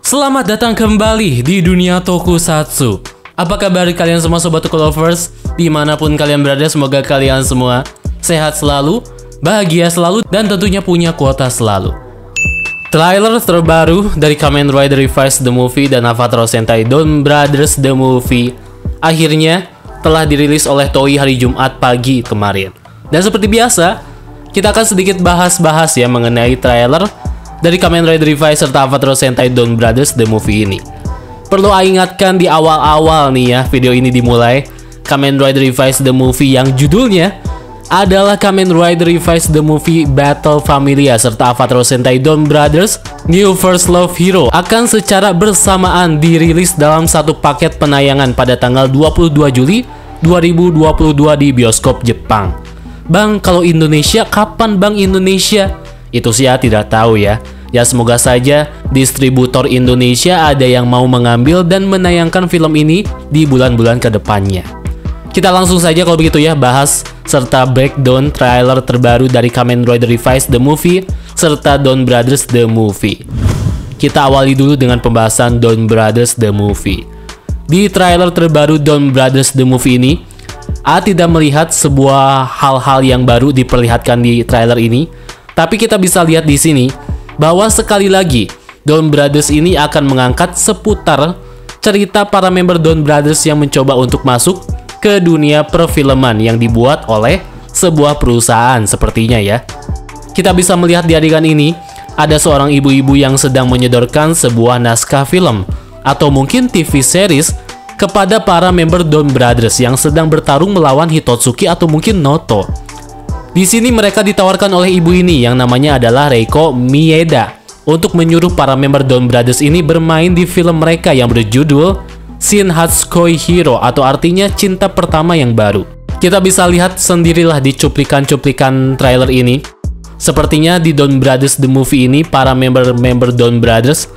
Selamat datang kembali di dunia tokusatsu. Apa kabar kalian semua sobat Toku Lovers? Di mana pun kalian berada, semoga kalian semua sehat selalu, bahagia selalu, dan tentunya punya kuota selalu. Trailer terbaru dari Kamen Rider Revised The Movie dan Avatar Sentai Don Brothers The Movie akhirnya telah dirilis oleh Toei hari Jumat pagi kemarin. Dan seperti biasa, kita akan sedikit bahas-bahas ya mengenai trailer dari Kamen Rider Revice serta Avatar Sentai Dawn Brothers The Movie ini. Perlu I ingatkan di awal-awal nih ya video ini dimulai, Kamen Rider Revice The Movie yang judulnya adalah Kamen Rider Revice The Movie Battle Familia serta Avatar Sentai Dawn Brothers New First Love Hero akan secara bersamaan dirilis dalam satu paket penayangan pada tanggal 22 Juli 2022 di bioskop Jepang. Bang, kalau Indonesia kapan Bang Indonesia? Itu sih ya tidak tahu ya. Ya semoga saja distributor Indonesia ada yang mau mengambil dan menayangkan film ini di bulan-bulan ke depannya. Kita langsung saja kalau begitu ya bahas serta breakdown trailer terbaru dari Kamen Rider Revised The Movie serta Don Brothers The Movie. Kita awali dulu dengan pembahasan Don Brothers The Movie. Di trailer terbaru Don Brothers The Movie ini, A tidak melihat sebuah hal-hal yang baru diperlihatkan di trailer ini, tapi kita bisa lihat di sini bahwa sekali lagi Don Brothers ini akan mengangkat seputar cerita para member Don Brothers yang mencoba untuk masuk ke dunia perfilman yang dibuat oleh sebuah perusahaan sepertinya ya. Kita bisa melihat di adegan ini ada seorang ibu-ibu yang sedang menyodorkan sebuah naskah film atau mungkin TV series kepada para member Don Brothers yang sedang bertarung melawan Hitotsuki atau mungkin Noto. Di sini mereka ditawarkan oleh ibu ini yang namanya adalah Reiko Mieda untuk menyuruh para member Don Brothers ini bermain di film mereka yang berjudul Shin Hatsukoi Hero atau artinya cinta pertama yang baru. Kita bisa lihat sendirilah di cuplikan-cuplikan trailer ini. Sepertinya di Don Brothers The Movie ini para member-member Don Brothers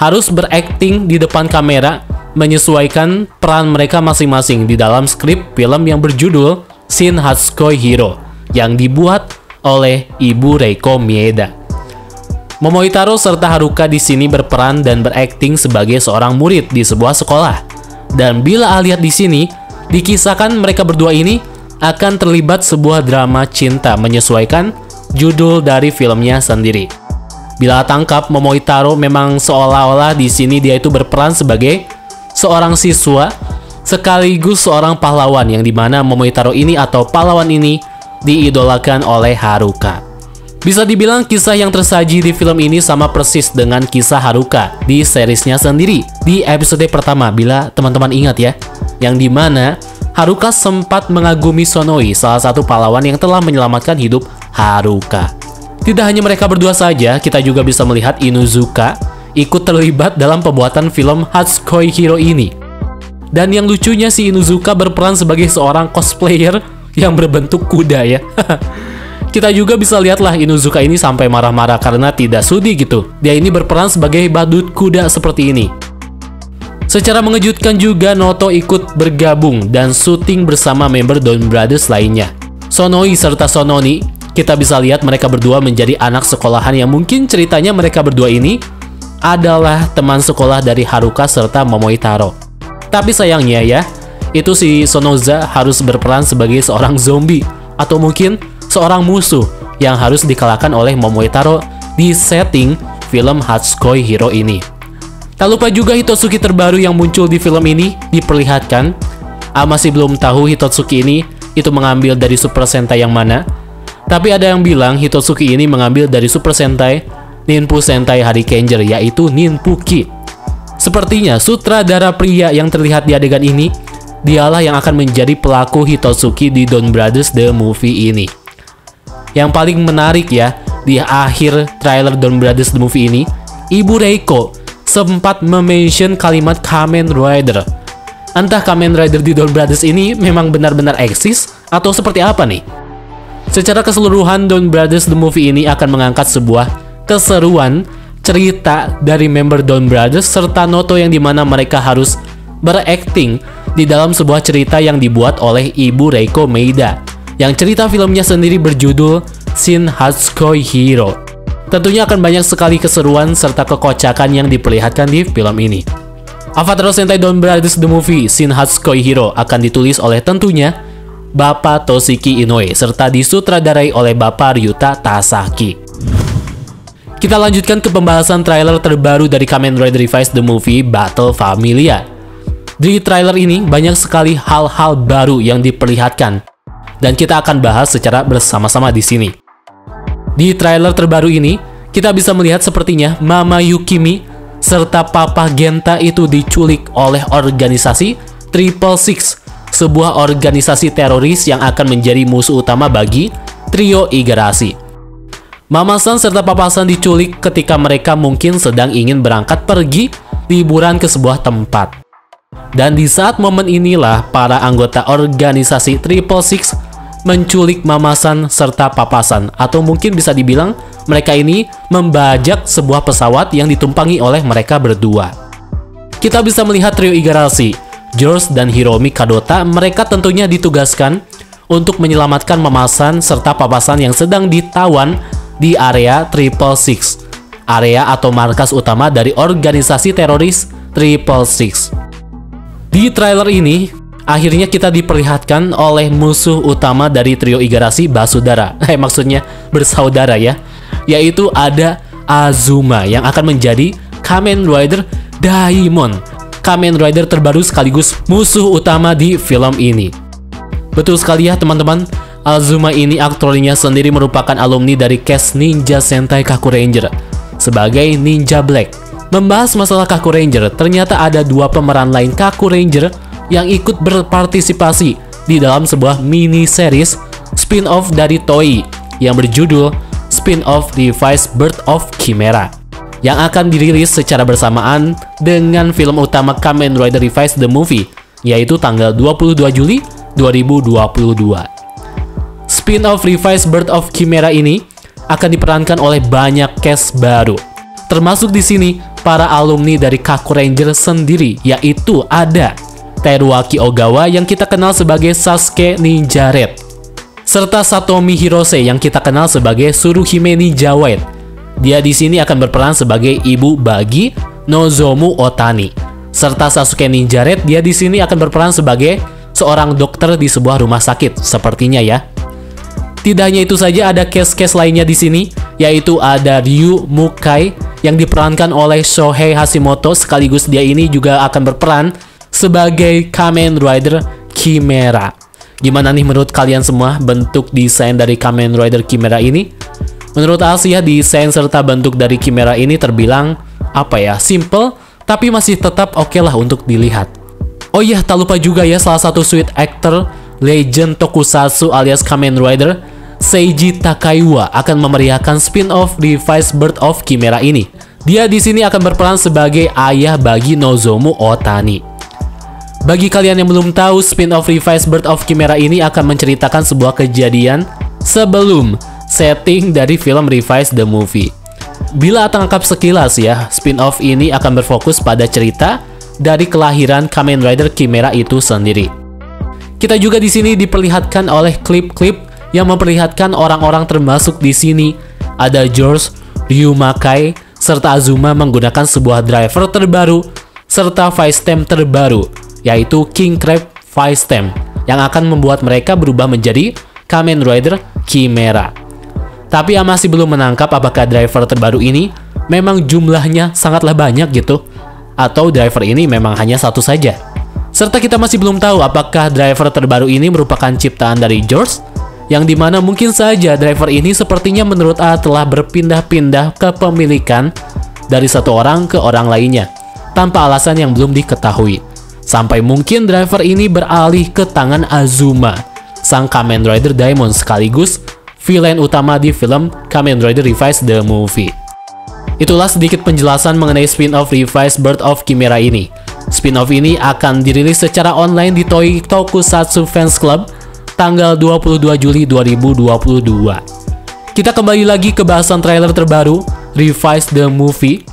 harus berakting di depan kamera menyesuaikan peran mereka masing-masing di dalam skrip film yang berjudul Shin Hatsukoi Hero yang dibuat oleh Ibu Reiko Mieda. Momoitaro serta Haruka di sini berperan dan berakting sebagai seorang murid di sebuah sekolah. Dan bila lihat di sini, dikisahkan mereka berdua ini akan terlibat sebuah drama cinta menyesuaikan judul dari filmnya sendiri. Bila tangkap, Momoitaro memang seolah-olah di sini dia itu berperan sebagai seorang siswa sekaligus seorang pahlawan yang di mana Momoitaro ini atau pahlawan ini diidolakan oleh Haruka. Bisa dibilang kisah yang tersaji di film ini sama persis dengan kisah Haruka di seriesnya sendiri di episode pertama bila teman-teman ingat ya, yang di mana Haruka sempat mengagumi Sonoi, salah satu pahlawan yang telah menyelamatkan hidup Haruka. Tidak hanya mereka berdua saja, kita juga bisa melihat Inuzuka ikut terlibat dalam pembuatan film Hatsukoi Hero ini. Dan yang lucunya si Inuzuka berperan sebagai seorang cosplayer yang berbentuk kuda ya. Kita juga bisa lihatlah Inuzuka ini sampai marah-marah karena tidak sudi gitu. Dia ini berperan sebagai badut kuda seperti ini. Secara mengejutkan juga Noto ikut bergabung dan syuting bersama member Don Brothers lainnya. Sonoi serta Sononi, kita bisa lihat mereka berdua menjadi anak sekolahan yang mungkin ceritanya mereka berdua ini adalah teman sekolah dari Haruka serta Momoitaro. Tapi sayangnya ya, itu si Sonoza harus berperan sebagai seorang zombie atau mungkin seorang musuh yang harus dikalahkan oleh Momoitaro di setting film Hatsukoi Hero ini. Tak lupa juga Hitotsuki terbaru yang muncul di film ini diperlihatkan. Ah masih belum tahu Hitotsuki ini itu mengambil dari Super Sentai yang mana. Tapi ada yang bilang Hitotsuki ini mengambil dari Super Sentai Ninpu Sentai Hari Kenger yaitu Ninpuki. Sepertinya sutradara pria yang terlihat di adegan ini dialah yang akan menjadi pelaku Hitotsuki di Don Brothers The Movie ini. Yang paling menarik ya, di akhir trailer Don Brothers The Movie ini, Ibu Reiko sempat mention kalimat Kamen Rider. Entah Kamen Rider di Don Brothers ini memang benar-benar eksis atau seperti apa nih? Secara keseluruhan, Don Brothers The Movie ini akan mengangkat sebuah keseruan cerita dari member Don Brothers serta Noto yang di mana mereka harus berakting di dalam sebuah cerita yang dibuat oleh Ibu Reiko Meida. Yang cerita filmnya sendiri berjudul Shin Hatsukoi Hero. Tentunya akan banyak sekali keseruan serta kekocakan yang diperlihatkan di film ini. Avatar Sentai Don Brothers The Movie Shin Hatsukoi Hero akan ditulis oleh tentunya Bapak Toshiki Inoue serta disutradarai oleh Bapak Ryuta Tasaki. Kita lanjutkan ke pembahasan trailer terbaru dari Kamen Rider Revised The Movie Battle Familia. Di trailer ini banyak sekali hal-hal baru yang diperlihatkan dan kita akan bahas secara bersama-sama di sini. Di trailer terbaru ini, kita bisa melihat sepertinya Mama Yukimi serta Papa Genta itu diculik oleh organisasi Triple Six, sebuah organisasi teroris yang akan menjadi musuh utama bagi trio Igarashi. Mama San serta Papa San diculik ketika mereka mungkin sedang ingin berangkat pergi liburan ke sebuah tempat. Dan di saat momen inilah para anggota organisasi Triple Six menculik Mama San serta Papa San atau mungkin bisa dibilang mereka ini membajak sebuah pesawat yang ditumpangi oleh mereka berdua. Kita bisa melihat trio Igarashi, George dan Hiromi Kadota mereka tentunya ditugaskan untuk menyelamatkan Mama San serta Papa San yang sedang ditawan di area Triple Six, area atau markas utama dari organisasi teroris Triple Six. Di trailer ini, akhirnya kita diperlihatkan oleh musuh utama dari trio Igarashi Basudara. Eh maksudnya bersaudara ya, yaitu ada Azuma yang akan menjadi Kamen Rider Daimon. Kamen Rider terbaru sekaligus musuh utama di film ini. Betul sekali ya teman-teman, Azuma ini aktornya sendiri merupakan alumni dari cast Ninja Sentai Kaku Ranger sebagai Ninja Black. Membahas masalah Kaku Ranger, ternyata ada dua pemeran lain Kaku Ranger yang ikut berpartisipasi di dalam sebuah mini series spin-off dari Toei yang berjudul Spin-off Device Birth of Chimera yang akan dirilis secara bersamaan dengan film utama Kamen Rider Revice The Movie yaitu tanggal 22 Juli 2022 spin-off Revised Bird of Chimera ini akan diperankan oleh banyak cast baru. Termasuk di sini para alumni dari Kaku Ranger sendiri, yaitu ada Teruaki Ogawa yang kita kenal sebagai Sasuke Ninja Red, serta Satomi Hirose yang kita kenal sebagai Suruhime Ninja White. Dia di sini akan berperan sebagai ibu bagi Nozomu Otani. Serta Sasuke Ninja Red, dia di sini akan berperan sebagai seorang dokter di sebuah rumah sakit, sepertinya ya. Tidak hanya itu saja ada case-case lainnya di sini, yaitu ada Ryu Mukai yang diperankan oleh Shohei Hashimoto sekaligus dia ini juga akan berperan sebagai Kamen Rider Chimera. Gimana nih menurut kalian semua bentuk desain dari Kamen Rider Chimera ini? Menurut Asia, desain serta bentuk dari Chimera ini terbilang apa ya, simple tapi masih tetap oke okay lah untuk dilihat. Oh iya, tak lupa juga ya salah satu sweet actor legend tokusatsu alias Kamen Rider Seiji Takaiwa akan memeriahkan spin-off Device Bird of Chimera ini. Dia di sini akan berperan sebagai ayah bagi Nozomu Otani. Bagi kalian yang belum tahu, spin-off Revice Bird of Chimera ini akan menceritakan sebuah kejadian sebelum setting dari film Revice the Movie. Bila tangkap sekilas ya, spin-off ini akan berfokus pada cerita dari kelahiran Kamen Rider Chimera itu sendiri. Kita juga di sini diperlihatkan oleh klip-klip yang memperlihatkan orang-orang termasuk di sini. Ada George, Ryu Makai, serta Azuma menggunakan sebuah driver terbaru serta Vice Stem terbaru, yaitu King Crab Vice Stem, yang akan membuat mereka berubah menjadi Kamen Rider Chimera. Tapi yang masih belum menangkap apakah driver terbaru ini memang jumlahnya sangatlah banyak gitu, atau driver ini memang hanya satu saja. Serta kita masih belum tahu apakah driver terbaru ini merupakan ciptaan dari George yang di mana mungkin saja driver ini sepertinya menurut A telah berpindah-pindah kepemilikan dari satu orang ke orang lainnya tanpa alasan yang belum diketahui. Sampai mungkin driver ini beralih ke tangan Azuma, sang Kamen Rider Diamond sekaligus villain utama di film Kamen Rider Revised the Movie. Itulah sedikit penjelasan mengenai spin-off Revised Bird of Chimera ini. Spin-off ini akan dirilis secara online di Toei Tokusatsu Fans Club tanggal 22 Juli 2022. Kita kembali lagi ke bahasan trailer terbaru, Revise the Movie.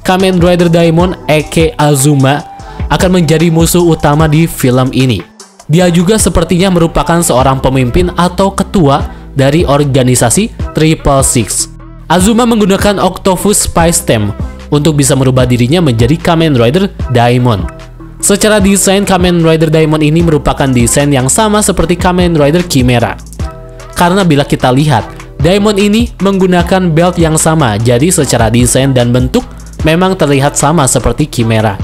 Kamen Rider Diamond Eke Azuma akan menjadi musuh utama di film ini. Dia juga sepertinya merupakan seorang pemimpin atau ketua dari organisasi Triple Six. Azuma menggunakan Octopus Spy Stem untuk bisa merubah dirinya menjadi Kamen Rider Diamond. Secara desain, Kamen Rider Diamond ini merupakan desain yang sama seperti Kamen Rider Chimera. Karena bila kita lihat, Diamond ini menggunakan belt yang sama, jadi secara desain dan bentuk memang terlihat sama seperti Chimera.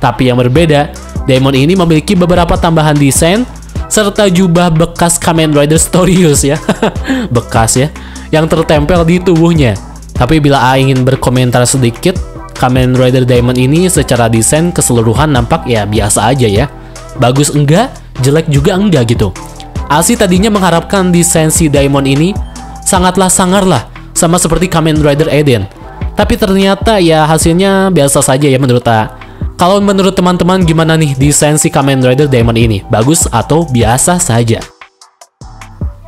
Tapi yang berbeda, Diamond ini memiliki beberapa tambahan desain serta jubah bekas Kamen Rider Storius ya. bekas ya yang tertempel di tubuhnya. Tapi bila A ingin berkomentar sedikit, Kamen Rider Diamond ini secara desain keseluruhan nampak ya biasa aja ya. Bagus enggak, jelek juga enggak gitu. Asi tadinya mengharapkan desain si Diamond ini sangatlah sangar lah, sama seperti Kamen Rider Eden. Tapi ternyata ya hasilnya biasa saja ya menurut A. Kalau menurut teman-teman gimana nih desain si Kamen Rider Diamond ini? Bagus atau biasa saja?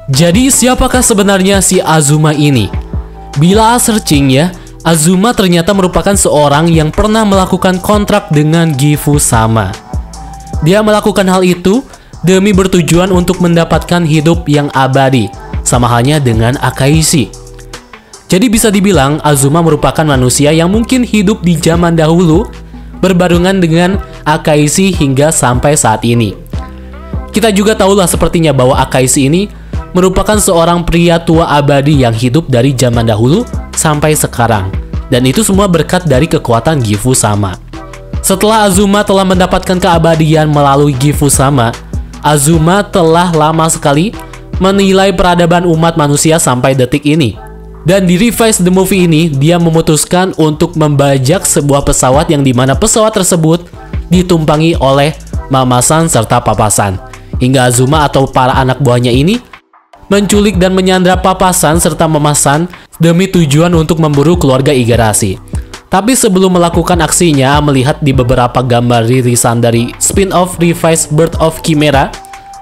Jadi siapakah sebenarnya si Azuma ini? Bila searching ya, Azuma ternyata merupakan seorang yang pernah melakukan kontrak dengan Gifu Sama. Dia melakukan hal itu demi bertujuan untuk mendapatkan hidup yang abadi, sama halnya dengan Akaishi. Jadi bisa dibilang Azuma merupakan manusia yang mungkin hidup di zaman dahulu berbarungan dengan Akaishi hingga sampai saat ini. Kita juga tahulah sepertinya bahwa Akaishi ini merupakan seorang pria tua abadi yang hidup dari zaman dahulu sampai sekarang. Dan itu semua berkat dari kekuatan Gifu Sama. Setelah Azuma telah mendapatkan keabadian melalui Gifu Sama, Azuma telah lama sekali menilai peradaban umat manusia sampai detik ini. Dan di Revise the Movie ini, dia memutuskan untuk membajak sebuah pesawat yang di mana pesawat tersebut ditumpangi oleh mamasan serta papasan. Hingga Azuma atau para anak buahnya ini menculik dan menyandra papasan serta memasan demi tujuan untuk memburu keluarga Igarashi. Tapi sebelum melakukan aksinya, melihat di beberapa gambar ririsan dari spin-off Revised Birth of Chimera,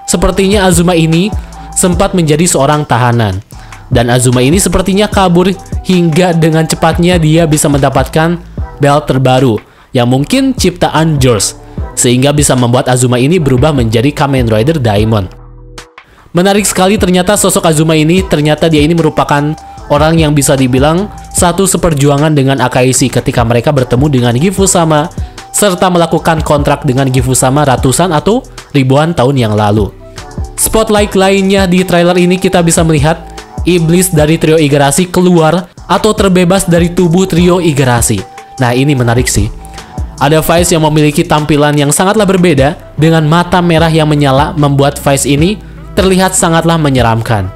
sepertinya Azuma ini sempat menjadi seorang tahanan. Dan Azuma ini sepertinya kabur hingga dengan cepatnya dia bisa mendapatkan belt terbaru yang mungkin ciptaan George, sehingga bisa membuat Azuma ini berubah menjadi Kamen Rider Diamond. Menarik sekali ternyata sosok Azuma ini ternyata dia ini merupakan orang yang bisa dibilang satu seperjuangan dengan Akaishi ketika mereka bertemu dengan Gifu Sama serta melakukan kontrak dengan Gifu Sama ratusan atau ribuan tahun yang lalu. Spotlight lainnya di trailer ini kita bisa melihat iblis dari trio Igarashi keluar atau terbebas dari tubuh trio Igarashi. Nah ini menarik sih. Ada Vice yang memiliki tampilan yang sangatlah berbeda dengan mata merah yang menyala membuat Vice ini terlihat sangatlah menyeramkan.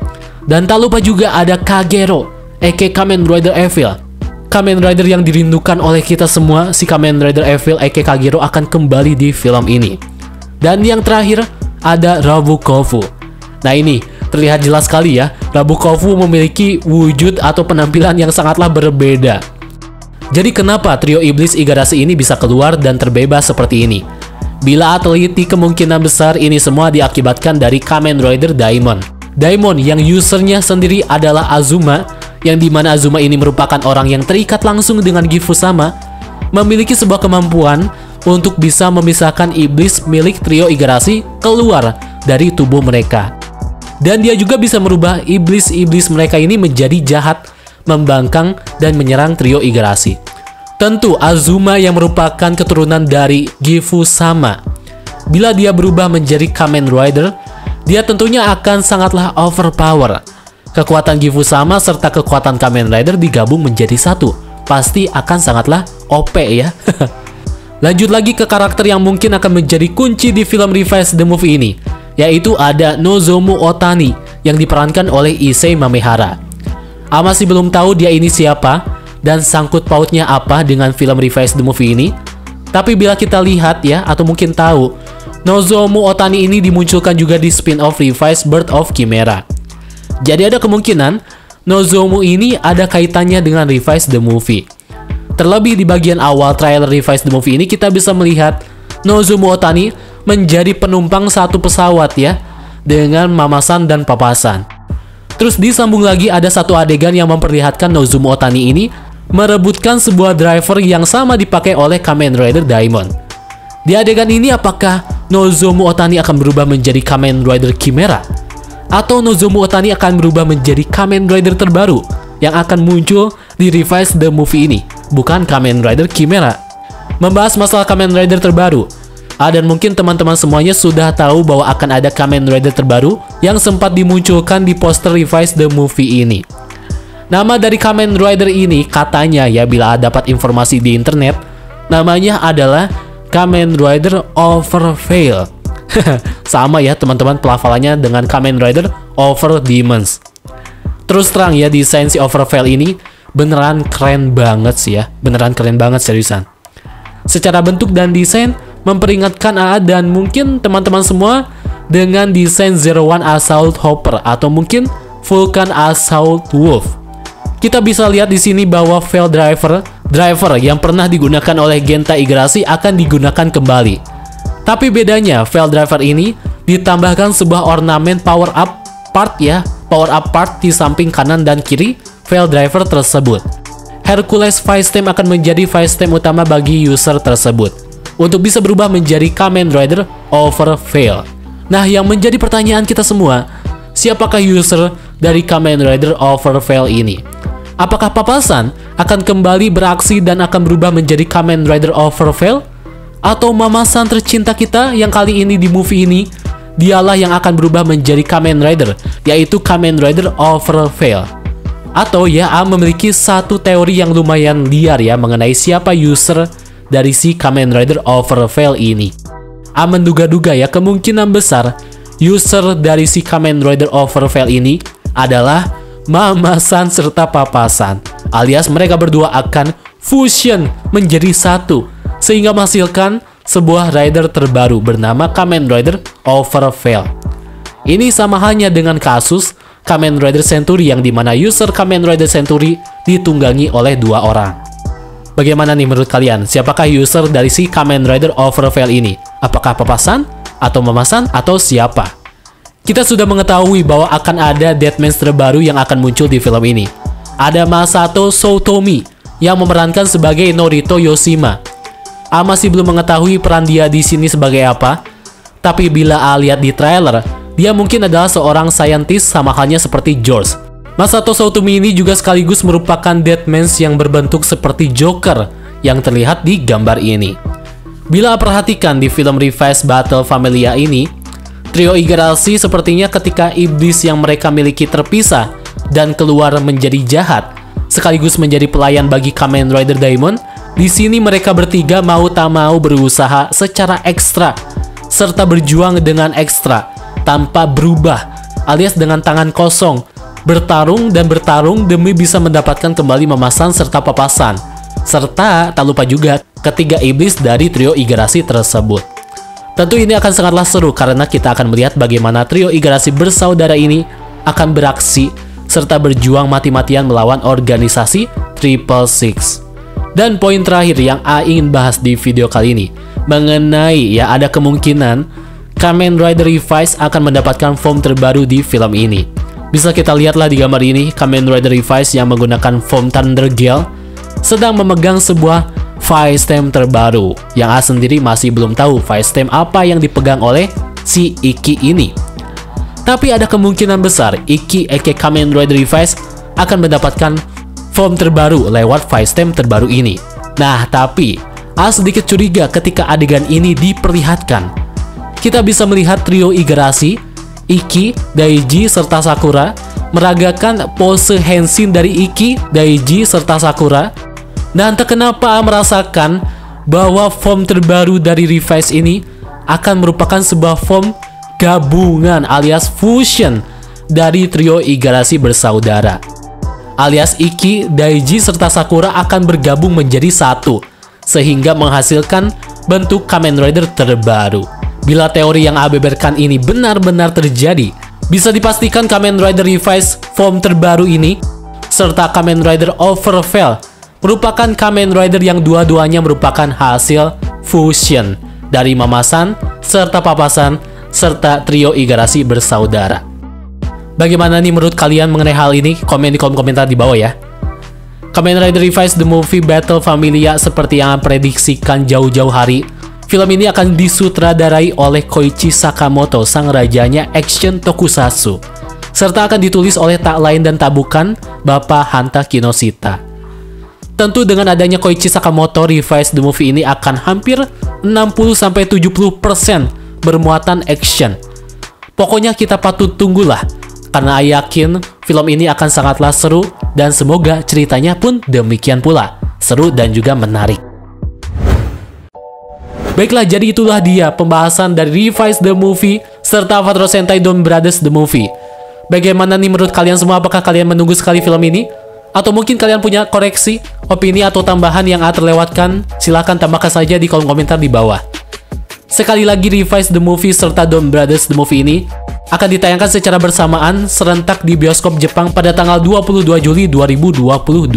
Dan tak lupa juga ada Kagero, aka Kamen Rider Evil. Kamen Rider yang dirindukan oleh kita semua, si Kamen Rider Evil aka Kagero akan kembali di film ini. Dan yang terakhir, ada Rabukofu. Nah ini, terlihat jelas sekali ya, Rabukofu memiliki wujud atau penampilan yang sangatlah berbeda. Jadi kenapa trio iblis Igarashi ini bisa keluar dan terbebas seperti ini? Bila teliti kemungkinan besar ini semua diakibatkan dari Kamen Rider Diamond. Diamond yang usernya sendiri adalah Azuma, yang di mana Azuma ini merupakan orang yang terikat langsung dengan Gifu sama, memiliki sebuah kemampuan untuk bisa memisahkan iblis milik trio Igarashi keluar dari tubuh mereka. Dan dia juga bisa merubah iblis-iblis mereka ini menjadi jahat, membangkang, dan menyerang trio Igarashi. Tentu Azuma yang merupakan keturunan dari Gifu Sama. Bila dia berubah menjadi Kamen Rider, dia tentunya akan sangatlah overpower. Kekuatan Gifu Sama serta kekuatan Kamen Rider digabung menjadi satu. Pasti akan sangatlah OP ya. Lanjut lagi ke karakter yang mungkin akan menjadi kunci di film Revise the Movie ini, yaitu ada Nozomu Otani yang diperankan oleh Issei Mamehara. Ah masih belum tahu dia ini siapa, dan sangkut pautnya apa dengan film Revise the Movie ini. Tapi bila kita lihat ya, atau mungkin tahu, Nozomu Otani ini dimunculkan juga di spin-off Revise Birth of Chimera. Jadi ada kemungkinan Nozomu ini ada kaitannya dengan Revise the Movie. Terlebih di bagian awal trailer Revise the Movie ini kita bisa melihat Nozomu Otani menjadi penumpang satu pesawat ya dengan mamasan dan papasan. Terus disambung lagi ada satu adegan yang memperlihatkan Nozomu Otani ini merebutkan sebuah driver yang sama dipakai oleh Kamen Rider Diamond. Di adegan ini apakah Nozomu Otani akan berubah menjadi Kamen Rider Chimera? Atau Nozomu Otani akan berubah menjadi Kamen Rider terbaru yang akan muncul di Revise the Movie ini, bukan Kamen Rider Chimera. Membahas masalah Kamen Rider terbaru, Ah, dan mungkin teman-teman semuanya sudah tahu bahwa akan ada Kamen Rider terbaru yang sempat dimunculkan di poster Revise the Movie ini. Nama dari Kamen Rider ini katanya ya bila dapat informasi di internet, namanya adalah Kamen Rider Overveil. Sama ya teman-teman pelafalannya dengan Kamen Rider Over Demons. Terus terang ya desain si Overveil ini beneran keren banget sih ya, beneran keren banget seriusan. Secara bentuk dan desain memperingatkan AA dan mungkin teman-teman semua dengan desain Zero One Assault Hopper atau mungkin Vulcan Assault Wolf. Kita bisa lihat di sini bahwa Fail Driver, driver yang pernah digunakan oleh Genta Igarashi akan digunakan kembali. Tapi bedanya, Fail Driver ini ditambahkan sebuah ornamen power up part ya, power up part di samping kanan dan kiri Fail Driver tersebut. Hercules Vice Team akan menjadi Vice Team utama bagi user tersebut untuk bisa berubah menjadi Kamen Rider Overveil. Nah, yang menjadi pertanyaan kita semua, siapakah user dari Kamen Rider Overveil ini? Apakah papasan akan kembali beraksi dan akan berubah menjadi Kamen Rider Overveil? Atau mamasan tercinta kita yang kali ini di movie ini, dialah yang akan berubah menjadi Kamen Rider, yaitu Kamen Rider Overveil. Atau ya, A memiliki satu teori yang lumayan liar ya mengenai siapa user dari si Kamen Rider Overveil ini. A menduga-duga ya kemungkinan besar user dari si Kamen Rider Overveil ini adalah mamasan serta papasan alias mereka berdua akan fusion menjadi satu sehingga menghasilkan sebuah rider terbaru bernama Kamen Rider Overveil. Ini sama halnya dengan kasus Kamen Rider Century yang di mana user Kamen Rider Century ditunggangi oleh dua orang. Bagaimana nih menurut kalian? Siapakah user dari si Kamen Rider Overveil ini? Apakah papasan? Atau memasan? Atau siapa? Kita sudah mengetahui bahwa akan ada Deadman terbaru yang akan muncul di film ini. Ada Masato Soutomi yang memerankan sebagai Norito Yoshima. A masih belum mengetahui peran dia di sini sebagai apa, tapi bila A lihat di trailer, dia mungkin adalah seorang scientist sama halnya seperti George Masato Sotomi ini juga sekaligus merupakan Deadmans yang berbentuk seperti Joker yang terlihat di gambar ini. Bila perhatikan di film Revised Battle Familia ini, trio Igarashi sepertinya ketika iblis yang mereka miliki terpisah dan keluar menjadi jahat, sekaligus menjadi pelayan bagi Kamen Rider Diamond, di sini mereka bertiga mau tak mau berusaha secara ekstra, serta berjuang dengan ekstra, tanpa berubah, alias dengan tangan kosong, bertarung dan bertarung demi bisa mendapatkan kembali memasan serta papasan. Serta tak lupa juga ketiga iblis dari trio Igarashi tersebut. Tentu ini akan sangatlah seru karena kita akan melihat bagaimana trio Igarashi bersaudara ini akan beraksi serta berjuang mati-matian melawan organisasi Triple Six. Dan poin terakhir yang A ingin bahas di video kali ini mengenai ya ada kemungkinan Kamen Rider Revise akan mendapatkan form terbaru di film ini. Bisa kita lihatlah di gambar ini, Kamen Rider Revise yang menggunakan foam Thunder Gale sedang memegang sebuah Vice terbaru yang A sendiri masih belum tahu Vice apa yang dipegang oleh si Iki ini. Tapi ada kemungkinan besar Iki aka Kamen Rider Revise akan mendapatkan form terbaru lewat Vice terbaru ini. Nah, tapi A sedikit curiga ketika adegan ini diperlihatkan. Kita bisa melihat trio Igarashi Iki, Daiji, serta Sakura meragakan pose Henshin dari Iki, Daiji, serta Sakura. Dan entah kenapa merasakan bahwa form terbaru dari Revise ini akan merupakan sebuah form gabungan alias fusion dari trio Igarashi bersaudara. Alias Iki, Daiji, serta Sakura akan bergabung menjadi satu, sehingga menghasilkan bentuk Kamen Rider terbaru. Bila teori yang beberkan ini benar-benar terjadi, bisa dipastikan Kamen Rider Revise form terbaru ini serta Kamen Rider Overfell merupakan Kamen Rider yang dua-duanya merupakan hasil fusion dari mamasan serta papasan serta trio Igarashi bersaudara. Bagaimana nih menurut kalian mengenai hal ini? Komen di kolom komentar di bawah ya. Kamen Rider Revise The Movie Battle Familia seperti yang prediksikan jauh-jauh hari Film ini akan disutradarai oleh Koichi Sakamoto, sang rajanya action tokusatsu. serta akan ditulis oleh tak lain dan tak bukan Bapak Hanta Kinoshita. Tentu dengan adanya Koichi Sakamoto, revise the movie ini akan hampir 60-70% bermuatan action. Pokoknya kita patut tunggulah, karena yakin film ini akan sangatlah seru dan semoga ceritanya pun demikian pula, seru dan juga menarik. Baiklah, jadi itulah dia pembahasan dari Revise the Movie serta Avatar Sentai Don Brothers the Movie. Bagaimana nih menurut kalian semua? Apakah kalian menunggu sekali film ini? Atau mungkin kalian punya koreksi, opini atau tambahan yang akan terlewatkan? Silahkan tambahkan saja di kolom komentar di bawah. Sekali lagi Revise the Movie serta Don Brothers the Movie ini akan ditayangkan secara bersamaan serentak di bioskop Jepang pada tanggal 22 Juli 2022.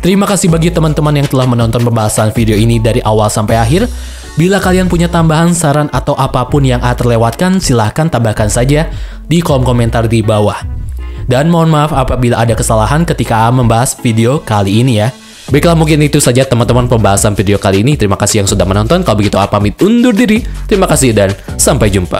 Terima kasih bagi teman-teman yang telah menonton pembahasan video ini dari awal sampai akhir. Bila kalian punya tambahan, saran, atau apa pun yang akan terlewatkan, silahkan tambahkan saja di kolom komentar di bawah. Dan mohon maaf apabila ada kesalahan ketika membahas video kali ini ya. Baiklah mungkin itu saja teman-teman pembahasan video kali ini. Terima kasih yang sudah menonton. Kalau begitu apa pamit undur diri. Terima kasih dan sampai jumpa.